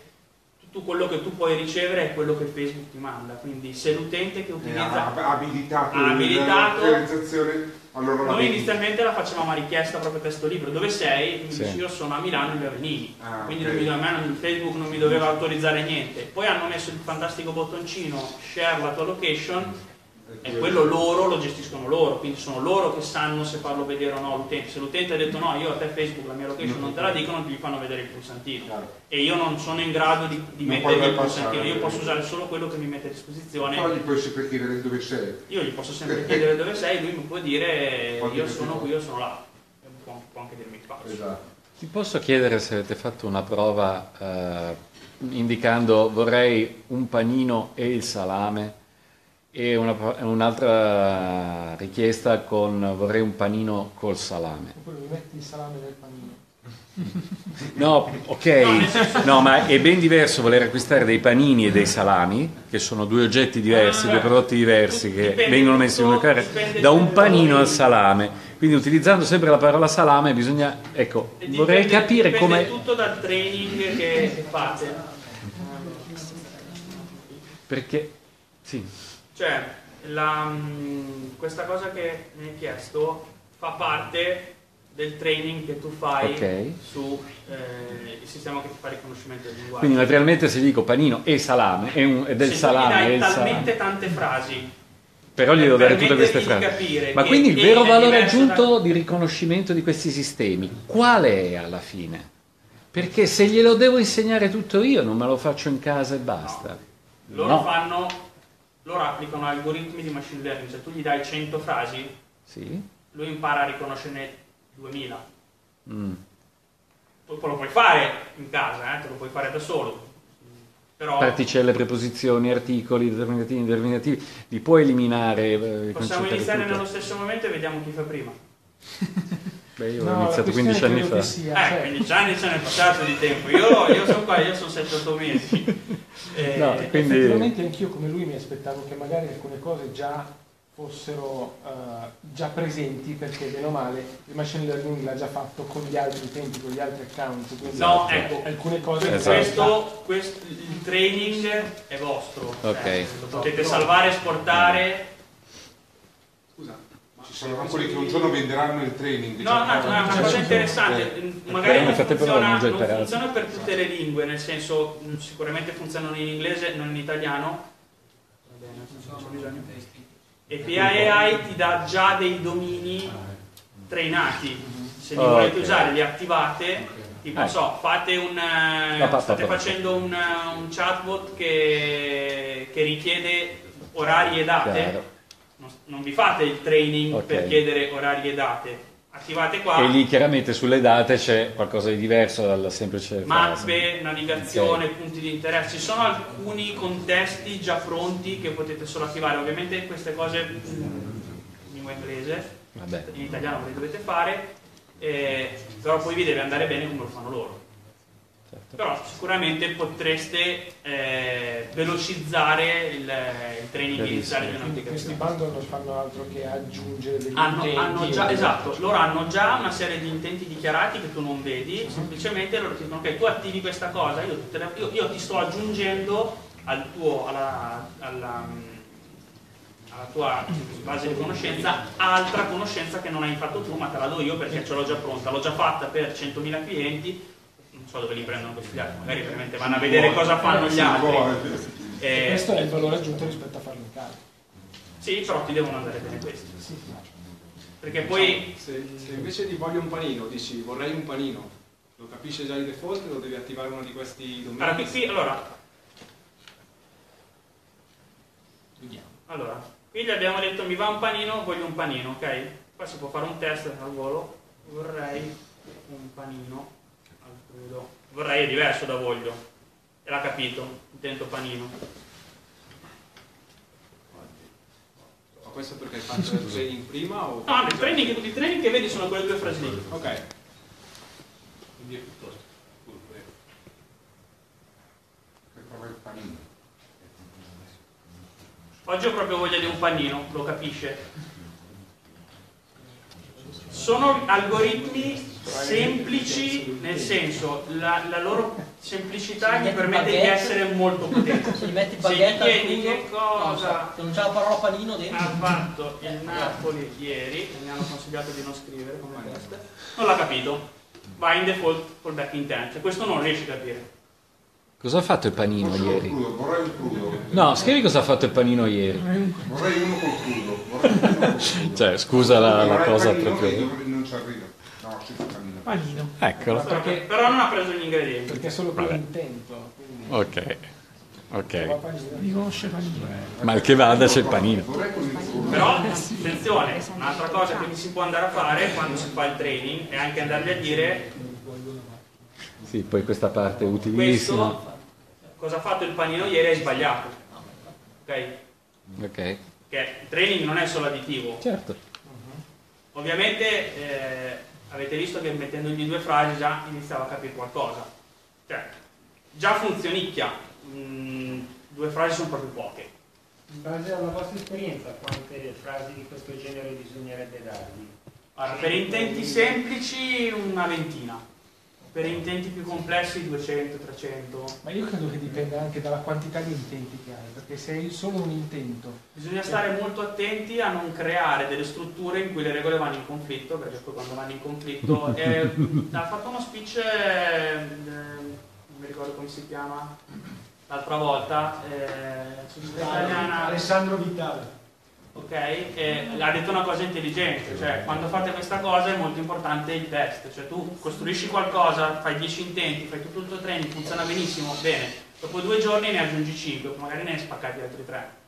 tutto quello che tu puoi ricevere è quello che Facebook ti manda, quindi se l'utente che Eh, utilizza... ha abilitato, abilitato- allora Noi inizialmente la facevamo a richiesta proprio testo libero, dove sei? Tu mi Sì. dici io sono a Milano in Avvenini, Ah, quindi ok. non mi, a me non- Facebook non mi doveva autorizzare niente. Poi hanno messo il fantastico bottoncino share la tua location e quello loro lo gestiscono loro, quindi sono loro che sanno se farlo vedere o no all'utente. Se l'utente ha detto no, io a te Facebook la mia location non te la dicono, ti fanno vedere il pulsantino. Chiaro. E io non sono in grado di, di puoi il pulsantino, io posso usare solo quello che mi mette a disposizione. Però gli puoi sempre chiedere dove sei. Io gli posso sempre chiedere dove sei, lui mi può dire Può io sono qui, io sono là. E Può, può anche dirmi falso. Esatto. Ti posso chiedere se avete fatto una prova eh, indicando vorrei un panino e il salame e una un'altra richiesta con vorrei un panino col salame. Oppure mi metti il salame nel panino. No, ok, no, ma è ben diverso voler acquistare dei panini e dei salami, che sono due oggetti diversi, due prodotti diversi che Dipende vengono messi in una dipende da un panino al salame. Quindi utilizzando sempre la parola salame bisogna, ecco, E vorrei dipende- capire dipende come... tutto dal training che fate. Perché, sì, Cioè, la, mh, questa cosa che mi hai chiesto fa parte del training che tu fai Ok. su eh, il sistema che ti fa riconoscimento del linguaggio. quindi materialmente se dico panino e salame, è, un, è del Se salame, gli dai salame. talmente tante frasi Però gli devo dare tutte queste frasi. Ma che quindi il vero valore aggiunto da- di riconoscimento di questi sistemi, qual è alla fine? Perché se glielo devo insegnare tutto io, non me lo faccio in casa e basta. Loro No. fanno, loro applicano algoritmi di machine learning, se tu gli dai 100 frasi, Sì? lui impara a riconoscerne 2000. Mm. Tu poi lo puoi fare in casa, eh, te lo puoi fare da solo. Però Particelle, preposizioni, articoli, determinativi, indeterminativi, li puoi eliminare. eh, possiamo iniziare tutto. nello stesso momento e vediamo chi fa prima. <laughs> Beh, io ho No, la iniziato questione 15 anni fa. sia, Eh, cioè, 15 anni ce n'è passato di tempo. Io, io sono qua, io sono 7-8 mesi. Eh, No, quindi- Effettivamente anch'io come lui mi aspettavo che magari alcune cose già fossero eh, già presenti perché bene o male il machine learning l'ha già fatto con gli altri utenti, con gli altri account. Quindi No, eh, ecco, alcune cose Esatto. questo, questo- il training è vostro. Ok. Eh, potete salvare, esportare. Ci saranno quelli che un giorno venderanno il training. No, già no, no, è una cosa Cioè, interessante. eh, Magari non funziona, non funziona per tutte le lingue, nel senso mh, sicuramente funzionano in inglese, non in italiano. E PAI ti dà già dei domini trainati. Se li Ok. volete usare, li attivate. Tipo, non Eh. so, fate un. eh, Pa, pa, pa, state pa. facendo un, un chatbot che, che richiede orari e date. Chiaro. Non, non vi fate il training Ok. per chiedere orari e date. Attivate qua. E lì chiaramente sulle date c'è qualcosa di diverso dalla semplice mappe, navigazione, punti di interesse. Ci sono alcuni contesti già pronti che potete solo attivare. Ovviamente queste cose mm, in lingua inglese, Vabbè. in italiano le dovete fare, eh, però poi vi deve andare bene come lo fanno loro. Certo. Però sicuramente potreste eh, velocizzare il, il training iniziale di quindi questi un'applicazione. bundle non fanno altro che aggiungere degli Hanno, utenti hanno già, e- esatto, loro hanno già una serie di intenti dichiarati che tu non vedi, semplicemente loro ti dicono ok, tu attivi questa cosa, io, la- io- io ti sto aggiungendo al tuo, alla, alla, mm, alla tua base di conoscenza altra conoscenza che non hai fatto tu, ma te la do io perché ce l'ho già pronta, l'ho già fatta per 100.000 clienti, so dove li prendono questi altri, magari veramente vanno a vedere cosa fanno gli altri. poi- Eh, questo è il valore aggiunto rispetto a farlo in casa. Sì, però ti devono andare bene questi. Perché poi se, se invece di voglio un panino dici vorrei un panino, lo capisce già di default o devi attivare uno di questi domini? Allora, qui, allora, vediamo. Allora, qui gli abbiamo detto mi va un panino, voglio un panino, ok? Poi si può fare un test al volo, vorrei un panino, Alfredo. vorrei è diverso da voglio, e l'ha capito, intento panino. questo perché hai fatto il training prima o... No, il training, i training che vedi sono quelle due frasi lì. Ok. Quindi è piuttosto eh. Per provare il panino. Oggi ho proprio voglia di un panino, lo capisce? Sono algoritmi semplici, nel senso, la, la loro semplicità gli permette di baguette. essere molto potenti. Se gli metti il Se gli baguette che cosa se non c'è la parola panino dentro. ha fatto il Napoli ieri, e mi hanno consigliato di non scrivere come test, non l'ha capito. Va in default col back intent, cioè questo non riesce a capire. Cosa ha fatto il panino Forse ieri? crudo, vorrei un crudo. No, scrivi cosa ha fatto il panino ieri. Vorrei uno col crudo. Vorrei uno col crudo. Cioè, scusa la, la cosa proprio... Non ci arrivo. Panino. Eccolo. Perché- Però non ha preso gli ingredienti. Perché è solo per Vabbè. l'intento. quindi- Ok. Ok. panino. Mal che vada c'è il panino. Però attenzione, un'altra cosa che mi si può andare a fare quando si fa il training è anche andargli a dire Sì, poi questa parte è utilissima. questo cosa ha fatto il panino ieri hai sbagliato. Ok? Ok. Che il training non è solo additivo. Certo. Ovviamente eh, avete visto che mettendogli due frasi già iniziava a capire qualcosa. Cioè, già funzionicchia. Mm, due frasi sono proprio poche. In base alla vostra esperienza, quante frasi di questo genere bisognerebbe dargli? Allora, per intenti semplici una ventina. Per intenti più complessi 200, 300. Ma io credo che dipenda anche dalla quantità di intenti che hai, perché se hai solo un intento, Bisogna stare molto attenti a non creare delle strutture in cui le regole vanno in conflitto, perché poi quando vanno in conflitto... <laughs> eh, ha fatto uno speech, eh, non mi ricordo come si chiama, l'altra volta, eh, italiana, Alessandro Vitale. Ok? E ha detto una cosa intelligente, cioè quando fate questa cosa è molto importante il test, cioè tu costruisci qualcosa, fai 10 intenti, fai tutto il tuo training, funziona benissimo, bene, dopo due giorni ne aggiungi 5, magari ne hai spaccati altri 3.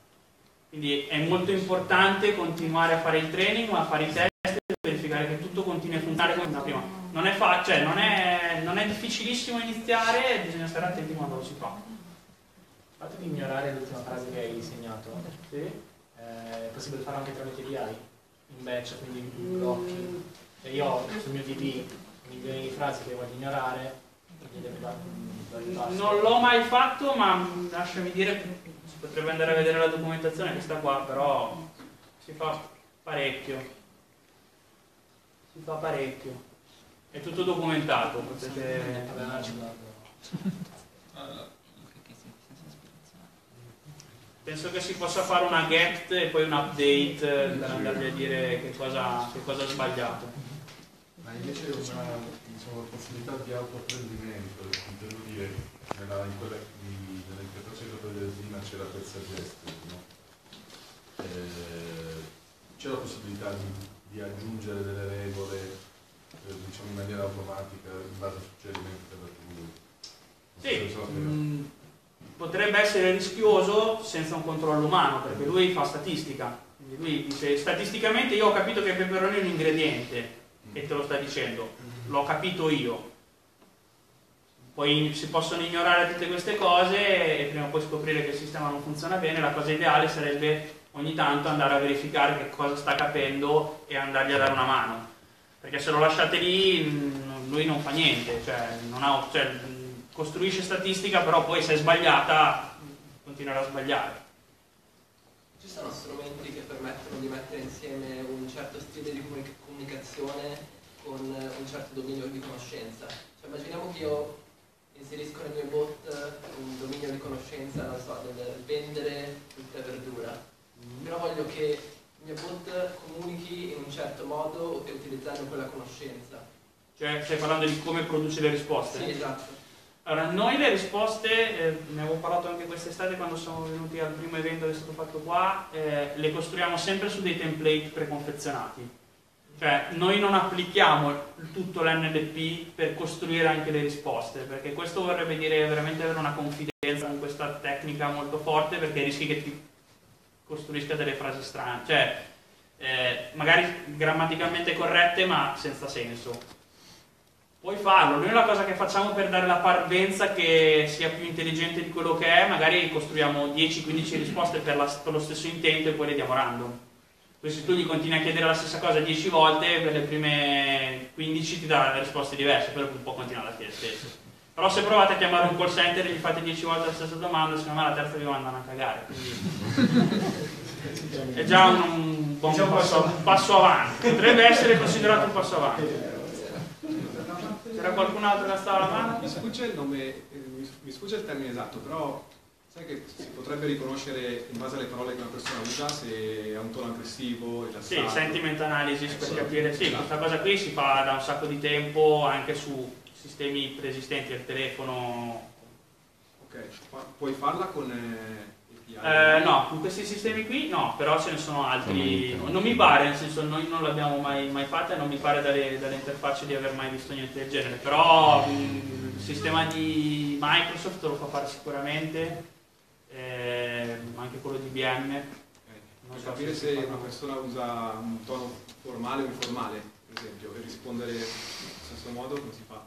Quindi è molto importante continuare a fare il training, ma a fare i test e verificare che tutto continui a funzionare come prima. Non è, fa- cioè, non è, non è difficilissimo iniziare, bisogna stare attenti quando lo si fa. Il fatto di ignorare l'ultima frase che hai insegnato, Sì? Eh, è possibile farlo anche tramite l'AI, in batch, quindi in blocchi. Se io ho sul mio DB milioni di frasi che voglio ignorare, quindi devo dare un ripasso. Non l'ho mai fatto, ma lasciami dire si potrebbe andare a vedere la documentazione che sta qua, però si fa parecchio. Si fa parecchio. È tutto documentato, potete... Vabbè. <laughs> Penso che si possa fare una get e poi un update eh, per andargli a dire che cosa, che cosa ha sbagliato. Ma invece una diciamo, possibilità di autoapprendimento del contenuti nella, in quella di, nell'interpretazione del Zina c'era per suggested, no? Eh, c'è la possibilità di, di aggiungere delle regole eh, diciamo in maniera automatica in base a suggerimenti per la tool. Non potrebbe essere rischioso senza un controllo umano, perché lui fa statistica. Quindi lui dice, statisticamente io ho capito che il peperone è un ingrediente e te lo sta dicendo, l'ho capito io. Poi si possono ignorare tutte queste cose e prima o poi scoprire che il sistema non funziona bene, la cosa ideale sarebbe ogni tanto andare a verificare che cosa sta capendo e andargli a dare una mano. Perché se lo lasciate lì mh, lui non fa niente, cioè, non ha- cioè, costruisce statistica, però poi se è sbagliata continuerà a sbagliare. Ci sono strumenti che permettono di mettere insieme un certo stile di comunic- comunicazione con un certo dominio di conoscenza. Cioè, immaginiamo che io inserisco nel mio bot un dominio di conoscenza, non so, del vendere frutta e verdura. Però voglio che il mio bot comunichi in un certo modo e utilizzando quella conoscenza. Cioè, stai parlando di come produce le risposte? Sì, esatto. Allora, noi le risposte, eh, ne avevo parlato anche quest'estate quando siamo venuti al primo evento che è stato fatto qua, eh, le costruiamo sempre su dei template preconfezionati. Cioè, noi non applichiamo tutto l'NLP per costruire anche le risposte, perché questo vorrebbe dire veramente avere una confidenza con questa tecnica molto forte, perché rischi che ti costruisca delle frasi strane, cioè eh, magari grammaticalmente corrette ma senza senso. Puoi farlo, noi la cosa che facciamo per dare la parvenza che sia più intelligente di quello che è, magari costruiamo 10-15 risposte per, la- per lo stesso intento e poi le diamo random. Poi se tu gli continui a chiedere la stessa cosa 10 volte, per le prime 15 ti dà risposte diverse, dopo un po' continuare a chiedere stesso. Però se provate a chiamare un call center e gli fate 10 volte la stessa domanda, secondo me la terza vi mandano a cagare. Quindi <laughs> è già un, un buon Diciamo passo, un passo avanti, potrebbe essere considerato un passo avanti. C'era qualcun altro che stava la mano? Mi sfugge il nome, eh, mi sfugge il termine esatto, però sai che si potrebbe riconoscere in base alle parole che una persona usa se ha un tono aggressivo, Sì, rilassato. sentiment analysis per Sì. capire, sì, questa cosa qui si fa da un sacco di tempo anche su sistemi preesistenti al telefono. Ok, puoi farla con eh? Eh, no, con questi sistemi qui no, però ce ne sono altri. Non mi pare, nel senso noi non l'abbiamo mai, mai fatta e non mi pare dalle, dalle interfacce di aver mai visto niente del genere, però mh, il sistema di Microsoft lo fa fare sicuramente, eh, anche quello di IBM. Non Per so capire se se una persona usa un tono formale o informale, per esempio, e rispondere allo stesso modo, come si fa?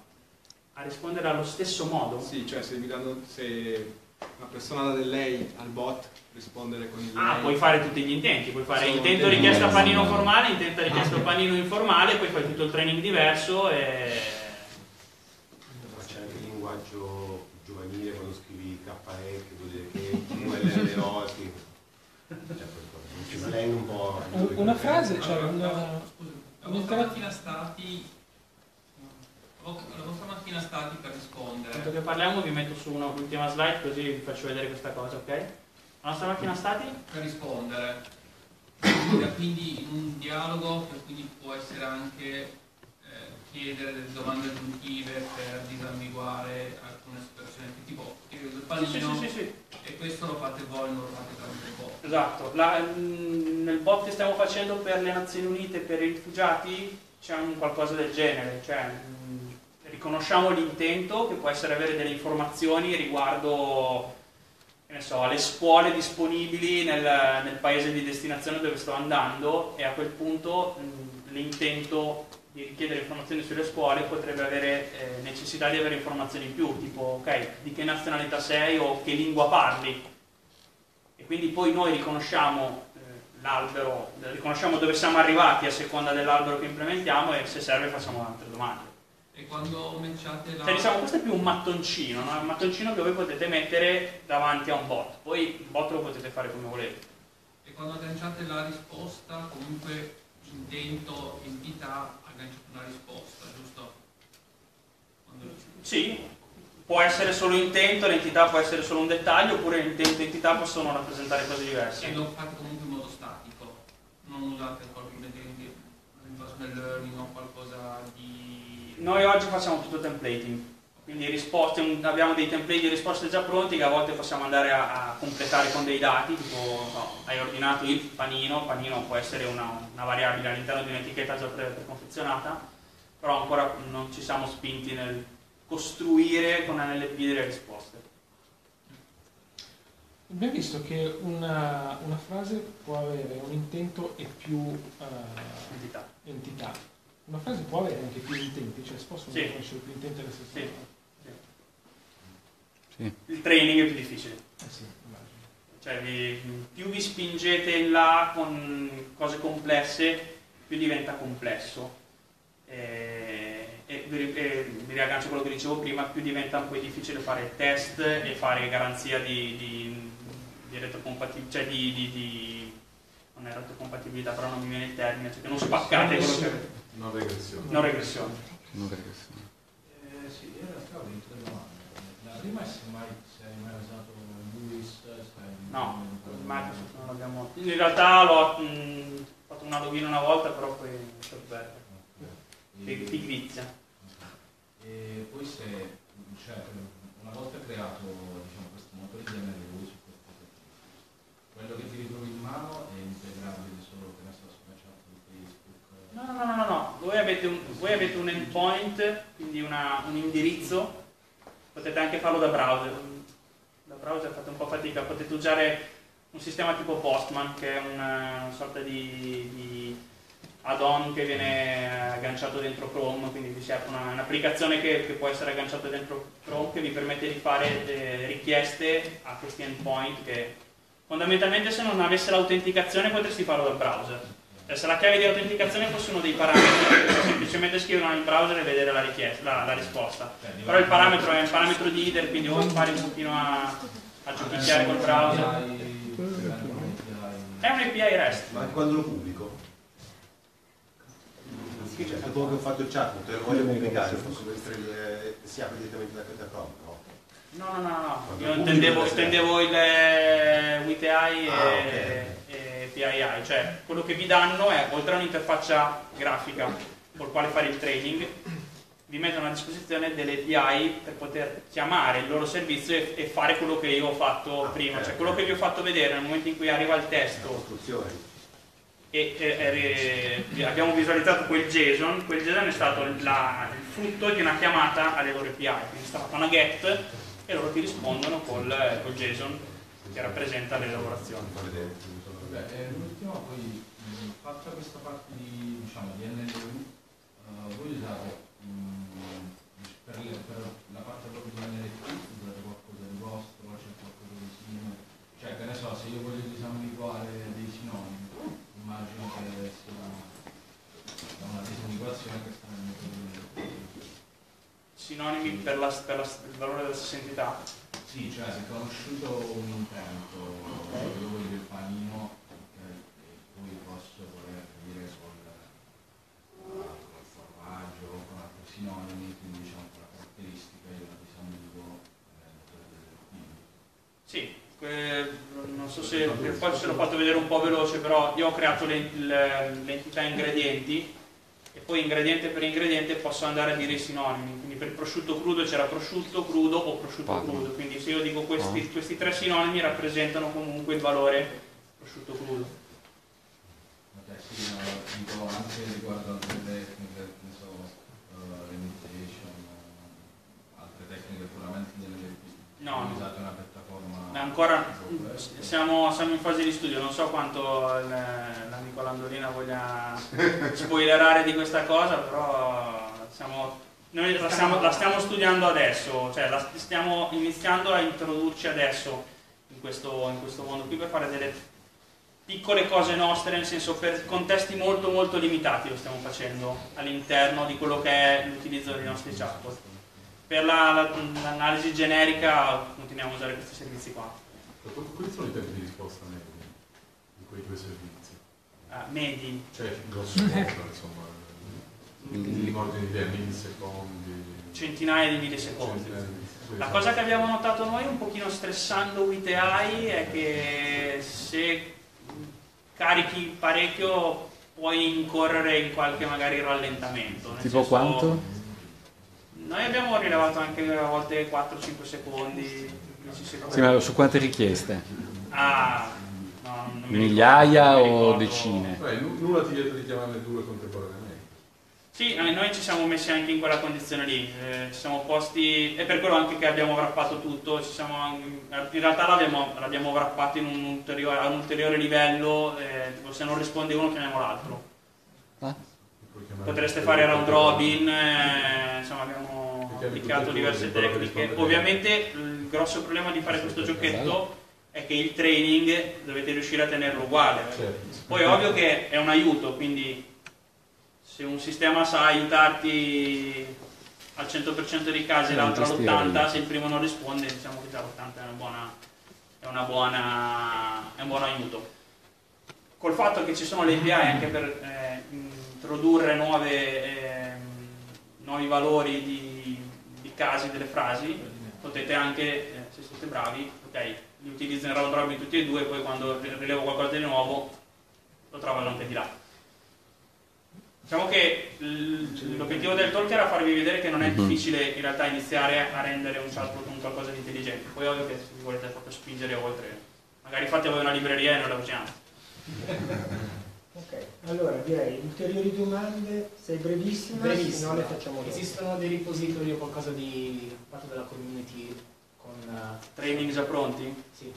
A rispondere allo stesso modo? Sì, cioè se, mi danno, se una persona dà del lei al bot, rispondere con il Ah, lei. puoi fare tutti gli intenti, puoi fare Solo intento richiesta Eh, panino formale, intento richiesta panino informale, poi fai tutto il training diverso e... C'è anche il linguaggio giovanile quando scrivi KE che vuol dire che ULLO sì. Cioè, un slang un po'. Un- Una frase, cioè Allora, una... la vostra macchina stati la vostra macchina stati per Tanto rispondere che parliamo vi metto su una ultima slide così vi faccio vedere questa cosa, ok? La nostra macchina stati? per rispondere quindi, quindi in un dialogo che quindi può essere anche eh, chiedere delle domande aggiuntive per disambiguare alcune espressioni tipo il Sì, panino sì, sì, sì, e questo lo fate voi non lo fate tramite bot Esatto. La- mh, nel bot che stiamo facendo per le Nazioni Unite per i rifugiati c'è un qualcosa del genere, cioè mh, riconosciamo l'intento che può essere avere delle informazioni riguardo so, alle scuole disponibili nel, nel paese di destinazione dove sto andando e a quel punto l'intento di richiedere informazioni sulle scuole potrebbe avere eh, necessità di avere informazioni in più, tipo ok, di che nazionalità sei o che lingua parli. E quindi poi noi riconosciamo eh, l'albero, riconosciamo dove siamo arrivati a seconda dell'albero che implementiamo e se serve facciamo altre domande. E quando matchate la Cioè, diciamo, questo è più un mattoncino, no? Un mattoncino che voi potete mettere davanti a un bot, poi il bot lo potete fare come volete. e quando agganciate la risposta comunque intento entità agganciate una risposta giusto? Quando- Sì, può essere solo intento, l'entità può essere solo un dettaglio, oppure intento e entità possono rappresentare cose e diverse. lo fate comunque in modo statico non usate qualcosa di di reinforcement learning o qualcosa di Noi oggi facciamo tutto templating, quindi risposte, abbiamo dei template di risposte già pronti che a volte possiamo andare a, a completare con dei dati, tipo no, hai ordinato il panino, panino può essere una, una variabile all'interno di un'etichetta già pre- preconfezionata, però ancora non ci siamo spinti nel costruire con NLP delle risposte. Abbiamo visto che una, una frase può avere un intento e più eh, Entità. entità. Una frase può avere anche più intenti, cioè si possono Sì. riconoscere più intenti alla stessa Sì. Sì. Il training è più difficile. Eh sì, immagino. Cioè, vi- più vi spingete in là con cose complesse, più diventa complesso. E, e vi, e mi riaggancio a quello che dicevo prima, più diventa un po' difficile fare test e fare garanzia di, di, di retrocompatibilità, cioè di, di, di- non è retrocompatibilità, però non mi viene il termine, cioè che non spaccate quello che... Non regressione. Non regressione. Non regressione. Eh, sì, in realtà ho dentro tre domande. La prima è se mai, se hai mai usato Luis, No, non l'abbiamo... In realtà l'ho mh, fatto una login una volta, però poi è stato bello. E, Pigrizia. e poi se, cioè, una volta creato diciamo, questo motore di MLU su questo quello che ti ritrovi in mano è integrabile solo che ne so, sulla chat di Facebook. No, no, no, no, no. Voi, avete un, voi avete un endpoint, quindi una- un indirizzo, potete anche farlo da browser. Da browser fate un po' fatica, potete usare un sistema tipo Postman, che è una, sorta di, di add-on che viene agganciato dentro Chrome, quindi vi serve una- un'applicazione che, che può essere agganciata dentro Chrome che vi permette di fare eh, richieste a questi endpoint che fondamentalmente se non avesse l'autenticazione potresti farlo dal browser. Eh, Se la chiave di autenticazione fosse uno dei parametri, semplicemente scrivere nel browser e vedere la, richiesta, la, la risposta. Però il parametro è un parametro di header, quindi o impari un pochino a, a giochicchiare col browser. È un API REST. Ma quando lo pubblico? Sì, cioè, dopo che ho fatto il chatbot e lo voglio pubblicare, posso mettere, eh, si apre direttamente da, da Chrome, no? No, no, no, no. Io intendevo, intendevo il eh, with AI e, PII, cioè quello che vi danno è, oltre a un'interfaccia grafica col quale fare il training, vi mettono a disposizione delle API per poter chiamare il loro servizio e, e fare quello che io ho fatto Ah, prima, cioè quello che vi ho fatto vedere nel momento in cui arriva il testo. E, e- e- abbiamo visualizzato quel JSON, quel JSON è stato la- il frutto di una chiamata alle loro API, quindi è stata una GET e loro ti rispondono col, col JSON che rappresenta le lavorazioni. Vabbè, e l'ultima poi, mh, fatta questa parte di, diciamo, di NLU, eh, voi usate, mh, per, le- per la parte proprio di NLP, usate qualcosa di vostro, c'è qualcosa di simile? Cioè, che ne so, se io voglio disambiguare dei sinonimi, immagino che sia una disambiguazione che sta nel metodo Sinonimi per, la, per la- il valore della stessa entità. Sì, cioè se conosciuto un intento, io voglio il panino, posso voler dire col, eh, col formaggio, con altri sinonimi, quindi diciamo con la caratteristica io la disambiguo PIN. Sì, que- non so se poi se l'ho fatto vedere un po' veloce, però io ho creato le- le- l'entità ingredienti e poi ingrediente per ingrediente posso andare a dire i sinonimi. Quindi per prosciutto crudo c'era prosciutto crudo o prosciutto Parma. crudo. Quindi se io dico questi, Ah. questi tre sinonimi rappresentano comunque il valore prosciutto crudo. Dico anche riguardo altre tecniche, ne so, uh, limitation, eh, altre tecniche puramente delle No, no. usate una piattaforma Ma ancora siamo, siamo in fase di studio, non so quanto il- l'amico Landolina voglia <laughs> spoilerare di questa cosa, però siamo- noi la stiamo, la stiamo studiando adesso, cioè la stiamo iniziando a introdurci adesso in questo, in questo mondo qui per fare delle piccole cose nostre, nel senso per contesti molto molto limitati lo stiamo facendo all'interno di quello che è l'utilizzo dei nostri chatbot. Per la- la- l'analisi generica continuiamo a usare questi servizi qua. Qu- Quali sono i tempi di risposta medi di quei due servizi? Ah, medi. Cioè, grosso modo, <laughs> insomma, in ordine di idea, millisecondi. centinaia di millisecondi. centinaia. La cosa che abbiamo notato noi un pochino stressando with AI è che se carichi parecchio puoi incorrere in qualche magari rallentamento. nel Tipo senso- quanto? Noi abbiamo rilevato anche a volte 4-5 secondi, 10 secondi. Sì, ma su quante richieste? Ah, no, non mi Migliaia ricordo, o decine? Beh, nu- nulla ti vieta di chiamarne due contemporaneamente. Sì, eh, noi ci siamo messi anche in quella condizione lì, eh, ci siamo posti, è per quello anche che abbiamo wrappato tutto, ci siamo, in realtà l'abbiamo, l'abbiamo wrappato in un ulteriore, a un ulteriore livello, eh, tipo se non risponde uno chiamiamo l'altro. Ah. Puoi chiamare Potreste fare round robin, eh, insomma abbiamo applicato e diverse tecniche. Ovviamente il grosso problema di fare questo giochetto è che il training dovete riuscire a tenerlo uguale. Certo. Poi è ovvio che è un aiuto, quindi se un sistema sa aiutarti al 100% dei casi e l'altro gestire all'80%, meglio. se il primo non risponde, diciamo che già l'80% è, una buona, è, una buona, è un buon aiuto. Col fatto che ci sono le API anche per eh, introdurre nuove, ehm, nuovi valori di, di casi delle frasi, potete anche, eh, se siete bravi, ok, li utilizzo in round robin tutti e due, poi quando rilevo qualcosa di nuovo lo trovo anche di là. Diciamo che l'obiettivo del talk era farvi vedere che non è Mhm. difficile in realtà iniziare a rendere un chatbot un qualcosa di intelligente. Poi ovvio che se vi volete proprio spingere oltre, magari fate voi una libreria e noi la usiamo. <laughs> Ok, allora direi ulteriori domande, sei brevissima, se no le facciamo dopo. Esistono dei repository o qualcosa di parte della community con eh, Training già pronti? sì,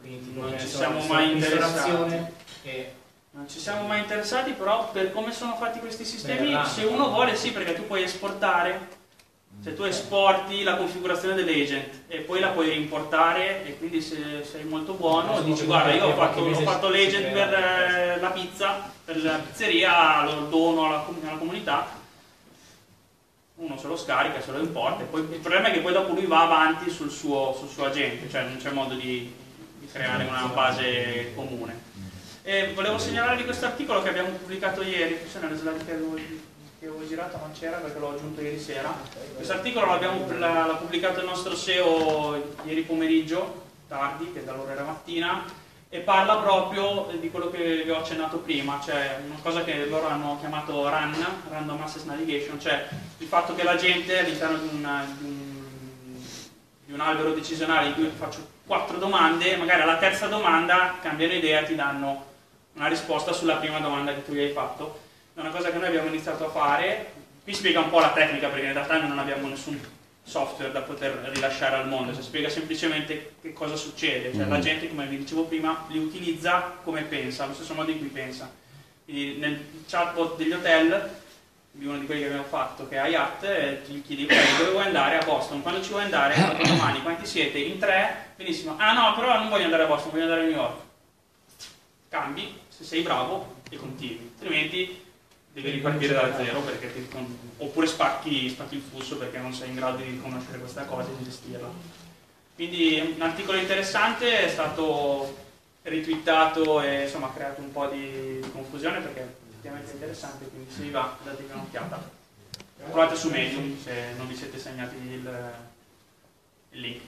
quindi Non ci siamo mai interessati. e Non ci siamo mai interessati, però per come sono fatti questi sistemi, Beh, se uno vuole sì, perché tu puoi esportare, se tu esporti la configurazione dell'agent e poi la puoi rimportare e quindi se sei molto buono Insomma, dici guarda io ho fatto, fatto l'agent per eh, la pizza, per la pizzeria, lo dono alla, alla comunità, uno se lo scarica, se lo importa, e poi il problema è che poi dopo lui va avanti sul suo, sul suo agente, cioè non c'è modo di, di creare una base comune. E volevo segnalarvi questo articolo che abbiamo pubblicato ieri, forse nelle slide che avevo, che avevo girato non c'era perché l'ho aggiunto ieri sera. Questo articolo l'ha, pubblicato il nostro SEO ieri pomeriggio, tardi, che da allora era mattina, e parla proprio di quello che vi ho accennato prima, cioè una cosa che loro hanno chiamato RAN, Random Access Navigation, cioè il fatto che la gente all'interno di, di un, di un albero decisionale in cui faccio quattro domande, magari alla terza domanda cambiano idea e ti danno una risposta sulla prima domanda che tu gli hai fatto. È una cosa che noi abbiamo iniziato a fare, qui spiega un po' la tecnica perché in realtà noi non abbiamo nessun software da poter rilasciare al mondo, cioè spiega semplicemente che cosa succede, cioè la Mhm. gente come vi dicevo prima li utilizza come pensa, allo stesso modo in cui pensa. Quindi nel chatbot degli hotel, di uno di quelli che abbiamo fatto che è Hayat, eh, ti chiedi "Ok, dove vuoi andare a Boston, quando ci vuoi andare, <coughs> domani, quanti siete? In tre? Benissimo, ah no però non voglio andare a Boston, voglio andare a New York. Cambi, se sei bravo e continui, altrimenti devi ripartire da zero perché ti- oppure spacchi, spacchi il flusso perché non sei in grado di conoscere questa cosa e di gestirla. Quindi un articolo interessante, è stato ritwittato e insomma ha creato un po' di confusione perché è effettivamente interessante, quindi se vi va datevi un'occhiata. Provate su Medium se non vi siete segnati il, il link.